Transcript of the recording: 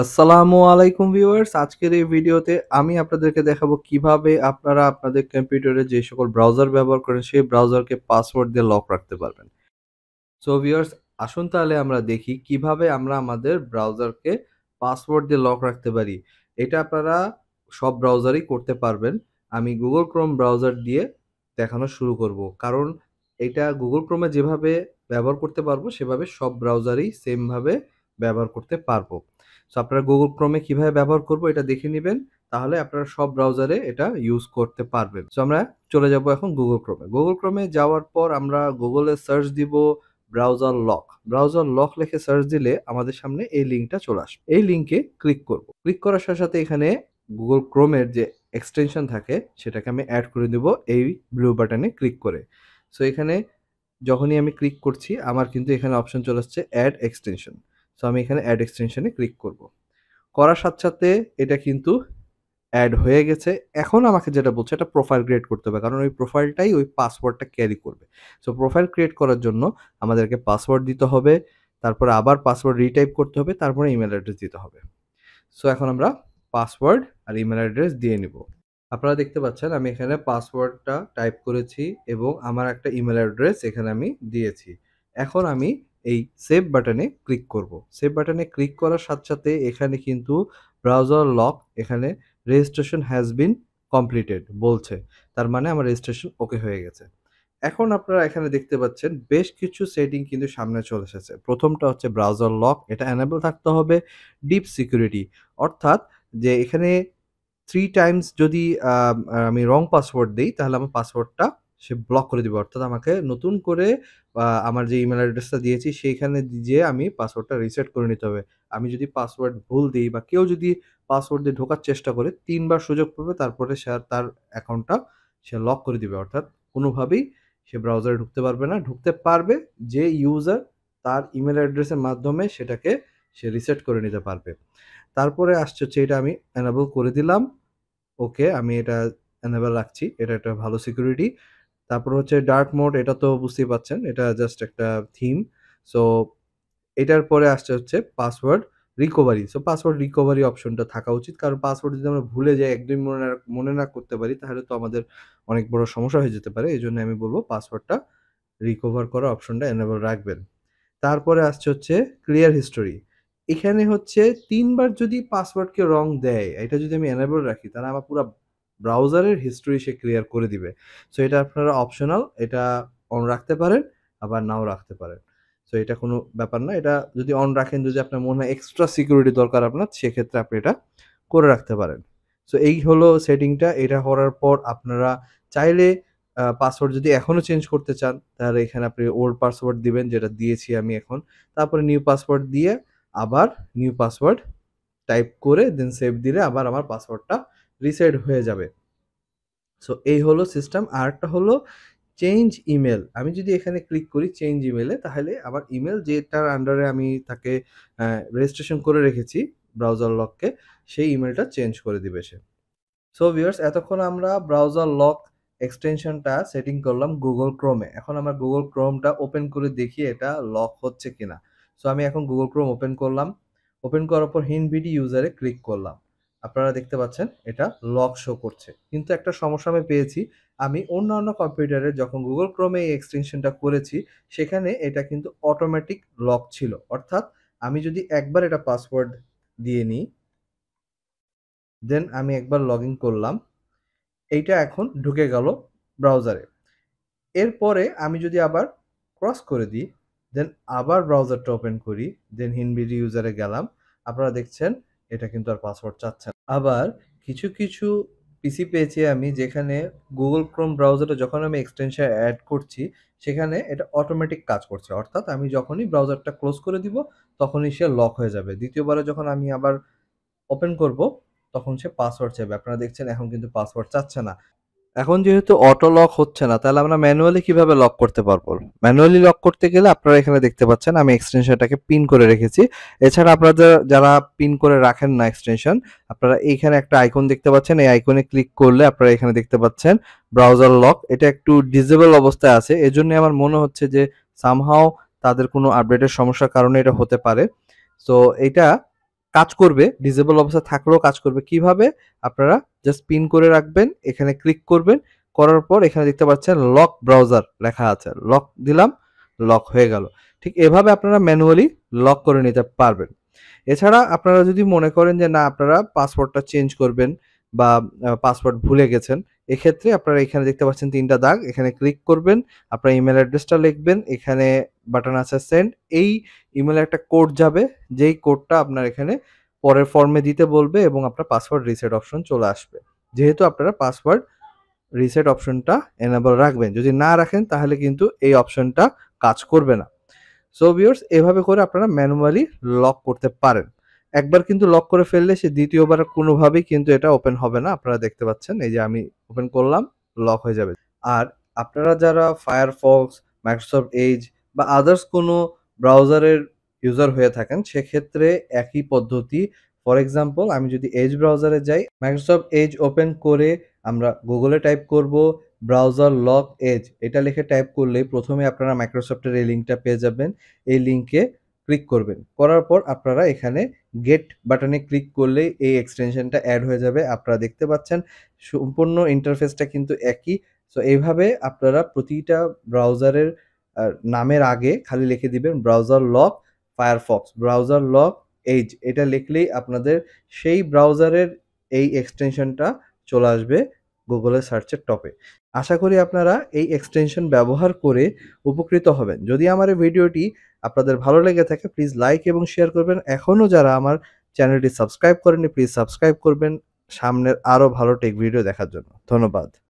আসসালামু আলাইকুম ভিউয়ার্স। আজকের এই ভিডিওতে আমি আপনাদেরকে দেখাবো কীভাবে আপনারা আপনাদের কম্পিউটারে যে সকল ব্রাউজার ব্যবহার করেন, সেই ব্রাউজারকে পাসওয়ার্ড দিয়ে লক রাখতে পারবেন। সো ভিউয়ার্স, আসুন তাহলে আমরা দেখি কীভাবে আমরা আমাদের ব্রাউজারকে পাসওয়ার্ড দিয়ে লক রাখতে পারি। এটা আপনারা সব ব্রাউজারই করতে পারবেন। আমি গুগল ক্রোম ব্রাউজার দিয়ে দেখানো শুরু করব। কারণ এটা গুগল ক্রোমে যেভাবে ব্যবহার করতে পারব, সেভাবে সব ব্রাউজারই সেমভাবে ব্যবহার করতে পারব। সো আপনারা গুগল ক্রোমে কীভাবে ব্যবহার করব এটা দেখে নেবেন, তাহলে আপনারা সব ব্রাউজারে এটা ইউজ করতে পারবেন। সো আমরা চলে যাব এখন গুগল ক্রোমে গুগল ক্রোমে যাওয়ার পর আমরা গুগলে সার্চ দিব ব্রাউজার লক ব্রাউজার লক লিখে সার্চ দিলে আমাদের সামনে এই লিঙ্কটা চলে আসবে। এই লিঙ্কে ক্লিক করব। ক্লিক করার সাথে সাথে এখানে গুগল ক্রোমের যে এক্সটেনশন থাকে, সেটাকে আমি অ্যাড করে দেব এই ব্লু বাটনে ক্লিক করে। সো এখানে যখনই আমি ক্লিক করছি, আমার কিন্তু এখানে অপশন চলে আসছে অ্যাড এক্সটেনশন সো আমি এখানে অ্যাড এক্সটেনশনে ক্লিক করব। করার সাথে সাথে এটা কিন্তু অ্যাড হয়ে গেছে। এখন আমাকে যেটা বলছে, এটা প্রোফাইল ক্রিয়েট করতে হবে। কারণ ওই প্রোফাইলটাই ওই পাসওয়ার্ডটা ক্যারি করবে। সো প্রোফাইল ক্রিয়েট করার জন্য আমাদেরকে পাসওয়ার্ড দিতে হবে। তারপরে আবার পাসওয়ার্ড রিটাইপ করতে হবে। তারপরে ইমেল অ্যাড্রেস দিতে হবে। সো এখন আমরা পাসওয়ার্ড আর ইমেল অ্যাড্রেস দিয়ে নিব। আপনারা দেখতে পাচ্ছেন, আমি এখানে পাসওয়ার্ডটা টাইপ করেছি এবং আমার একটা ইমেল অ্যাড্রেস এখানে আমি দিয়েছি। এখন আমি এই সেভ বাটনে ক্লিক করব। সেভ বাটনে ক্লিক করার সাথে সাথে এখানে কিন্তু ব্রাউজার লক এখানে রেজিস্ট্রেশন হ্যাজ বিন কমপ্লিটেড বলছে। তার মানে আমার রেজিস্ট্রেশন ওকে হয়ে গেছে। এখন আপনারা এখানে দেখতে পাচ্ছেন বেশ কিছু সেটিং কিন্তু সামনে চলে এসেছে। প্রথমটা হচ্ছে ব্রাউজার লক এটা অ্যানেবল থাকতে হবে ডিপ সিকিউরিটি অর্থাৎ যে এখানে থ্রি টাইমস যদি আমি রং পাসওয়ার্ড দিই, তাহলে আমার পাসওয়ার্ডটা সে ব্লক করে দিবে। অর্থাৎ আমাকে নতুন করে আমার যে ইমেল অ্যাড্রেসটা দিয়েছি, সেইখানে দিয়ে আমি পাসওয়ার্ডটা রিসেট করে নিতে হবে। আমি যদি পাসওয়ার্ড ভুল দিই, বা কেউ যদি পাসওয়ার্ড দিয়ে ঢোকার চেষ্টা করে, তিনবার সুযোগ পাবে, তারপরে সে তার অ্যাকাউন্টটা সে লক করে দিবে। অর্থাৎ কোনোভাবেই সে ব্রাউজারে ঢুকতে পারবে না। ঢুকতে পারবে যে ইউজার তার ইমেল অ্যাড্রেসের মাধ্যমে সেটাকে সে রিসেট করে নিতে পারবে। তারপরে আসছে হচ্ছে, এটা আমি অ্যানাবল করে দিলাম। ওকে আমি এটা অ্যানাবল রাখছি। এটা একটা ভালো সিকিউরিটি তারপর হচ্ছে ডার্ক মোড এটা তো বুঝতেই পাচ্ছেন, এটা জাস্ট একটা থিম সো এটার পরে আসছে হচ্ছে password recovery so password recovery অপশনটা থাকা উচিত। কারণ পাসওয়ার্ড যদি আমরা ভুলে যাই, একদমই মনে মনে না করতে পারি, তাহলে তো আমাদের অনেক বড় সমস্যা হয়ে যেতে পারে। এই জন্য আমি বলব পাসওয়ার্ডটা রিকভার করা অপশনটা এনেবল রাখবেন। তারপরে আসছে হচ্ছে ক্লিয়ার হিস্টোরি এখানে হচ্ছে তিনবার যদি পাসওয়ার্ডকে রং দেয়, এটা যদি আমি এনেবল রাখি, তাহলে আমার পুরো ব্রাউজারের হিস্টোরি সে ক্লিয়ার করে দিবে। সো এটা আপনারা অপশনাল এটা অন রাখতে পারেন, আবার নাও রাখতে পারেন। সো এটা কোনো ব্যাপার না, এটা যদি অন রাখেন, যদি আপনার মনে হয় এক্সট্রা সিকিউরিটি দরকার আপনার, সেক্ষেত্রে আপনি এটা করে রাখতে পারেন। সো এই হলো সেটিংটা, এটা করার পর আপনারা চাইলে পাসওয়ার্ড যদি এখনও চেঞ্জ করতে চান, তাহলে এখানে আপনি ওল্ড পাসওয়ার্ড দিবেন, যেটা দিয়েছি আমি এখন। তারপরে নিউ পাসওয়ার্ড দিয়ে আবার নিউ পাসওয়ার্ড টাইপ করে দেন সেভ দিলে আবার আমার পাসওয়ার্ডটা রিসেট হয়ে যাবে। সো এই হলো সিস্টেম আর একটা হলো চেঞ্জ ইমেল আমি যদি এখানে ক্লিক করি চেঞ্জ ইমেলে তাহলে আমার ইমেল যেটার আন্ডারে আমি তাকে রেজিস্ট্রেশন করে রেখেছি ব্রাউজার লককে সেই ইমেলটা চেঞ্জ করে দিবে সে। সো ভিউয়ার্স এতক্ষণ আমরা ব্রাউজার লক এক্সটেনশনটা সেটিং করলাম গুগল ক্রোমে এখন আমার গুগল ক্রোমটা ওপেন করে দেখি এটা লক হচ্ছে কিনা। সো আমি এখন গুগল ক্রোম ওপেন করলাম। ওপেন করার পর হিনভিডি ইউজারে ক্লিক করলাম। আপনারা দেখতে পাচ্ছেন, এটা লক শো করছে। কিন্তু একটা সমস্যা আমি পেয়েছি, আমি অন্যান্য কম্পিউটারে যখন গুগল ক্রোমে এই এক্সটেনশনটা করেছি, সেখানে এটা কিন্তু অটোমেটিক লক ছিল। অর্থাৎ আমি যদি একবার এটা পাসওয়ার্ড দিয়ে নিই দেন আমি একবার লগ ইন করলাম, এইটা এখন ঢুকে গেল ব্রাউজারে এরপরে আমি যদি আবার ক্রস করে দিই দেন আবার ব্রাউজারটা ওপেন করি দেন হিনবিডি ইউজারে গেলাম। আপনারা দেখছেন এটা কিন্তু আর পাসওয়ার্ড চাচ্ছে না। আবার কিছু কিছু পিসি পেয়েছি আমি যেখানে গুগল ক্রোম ব্রাউজারে যখন আমি এক্সটেনশন অ্যাড করছি, সেখানে এটা অটোমেটিক কাজ করছে। অর্থাৎ আমি যখনই ব্রাউজারটা ক্লোজ করে দিব, তখনই সে লক হয়ে যাবে। দ্বিতীয়বারে যখন আমি আবার ওপেন করব, তখন সে পাসওয়ার্ড চাইবে। আপনারা দেখছেন এখন কিন্তু পাসওয়ার্ড চাচ্ছে না। এখন যেহেতু অটো লক হচ্ছে না, তাহলে আমরা ম্যানুয়ালি কীভাবে লক করতে পারব? ম্যানুয়ালি লক করতে গেলে আপনারা এখানে দেখতে পাচ্ছেন, আমি এক্সটেনশনটাকে পিন করে রেখেছি। এছাড়া আপনাদের যারা পিন করে রাখেন না এক্সটেনশন আপনারা এইখানে একটা আইকন দেখতে পাচ্ছেন, এই আইকনে ক্লিক করলে আপনারা এখানে দেখতে পাচ্ছেন ব্রাউজার লক এটা একটু ডিজেবল অবস্থায় আছে এজন্য আমার মনে হচ্ছে যে সামহাও তাদের কোনো আপডেটের সমস্যার কারণে এটা হতে পারে। সো এটা কাজ করবে ডিসেবল অবস্থা থাকলেও কাজ করবে। কীভাবে? আপনারা জাস্ট পিন করে রাখবেন, এখানে ক্লিক করবেন, করার পর এখানে দেখতে পাচ্ছেন লক ব্রাউজার লেখা আছে। লক দিলাম লক হয়ে গেল। ঠিক এভাবে আপনারা ম্যানুয়ালি লক করে নিতে পারবেন। এছাড়া আপনারা যদি মনে করেন যে, না, আপনারা পাসওয়ার্ডটা চেঞ্জ করবেন বা পাসওয়ার্ড ভুলে গেছেন, এক্ষেত্রে আপনারা এখানে দেখতে পাচ্ছেন তিনটা দাগ। এখানে ক্লিক করবেন, আপনার ইমেল অ্যাড্রেসটা লিখবেন, এখানে বাটন আছে সেন্ড এই ইমেলে একটা কোড যাবে, যেই কোডটা আপনার এখানে পরের ফর্মে দিতে বলবে এবং আপনার পাসওয়ার্ড রিসেট অপশন চলে আসবে। যেহেতু আপনারা পাসওয়ার্ড রিসেট অপশনটা এনেবল রাখবেন। যদি না রাখেন, তাহলে কিন্তু এই অপশনটা কাজ করবে না। সো ভিউয়ার্স এভাবে করে আপনারা ম্যানুয়ালি লক করতে পারেন। একবার কিন্তু লক করে ফেললে সে দ্বিতীয়বার কোনোভাবেই কিন্তু এটা ওপেন হবে না। আপনারা দেখতে পাচ্ছেন, এই যে আমি ওপেন করলাম লক হয়ে যাবে। আর আপনারা যারা ফায়ারফক্স মাইক্রোসফট এজ বা আদার্স কোনো ব্রাউজারের ইউজার হয়ে থাকেন, সেক্ষেত্রে একই পদ্ধতি। ফর এক্সাম্পল আমি যদি এজ ব্রাউজারে যাই মাইক্রোসফট এজ ওপেন করে আমরা গুগলে টাইপ করব ব্রাউজার লক এজ এটা লিখে টাইপ করলেই প্রথমে আপনারা মাইক্রোসফটের এই লিঙ্কটা পেয়ে যাবেন। এই লিঙ্কে ক্লিক করবেন। করার পর আপনারা এখানে গেট বাটনে ক্লিক করলেই এই এক্সটেনশনটা অ্যাড হয়ে যাবে। আপনারা দেখতে পাচ্ছেন সম্পূর্ণ ইন্টারফেসটা কিন্তু একই। সো এইভাবে আপনারা প্রতিটা ব্রাউজারের নামের আগে খালি লিখে দিবেন browser lock Firefox browser lock Edge এটা লিখলেই আপনাদের সেই ব্রাউজারের এই এক্সটেনশনটা চলে আসবে গুগলের সার্চের টপে আশা করি আপনারা এই এক্সটেনশন ব্যবহার করে উপকৃত হবেন। যদি আমার এই ভিডিওটি আপনাদের ভালো লেগে থাকে প্লিজ লাইক এবং শেয়ার করবেন। এখনও যারা আমার চ্যানেলটি সাবস্ক্রাইব করেনি প্লিজ সাবস্ক্রাইব করবেন। সামনের আরও ভালো টেক ভিডিও দেখার জন্য। ধন্যবাদ।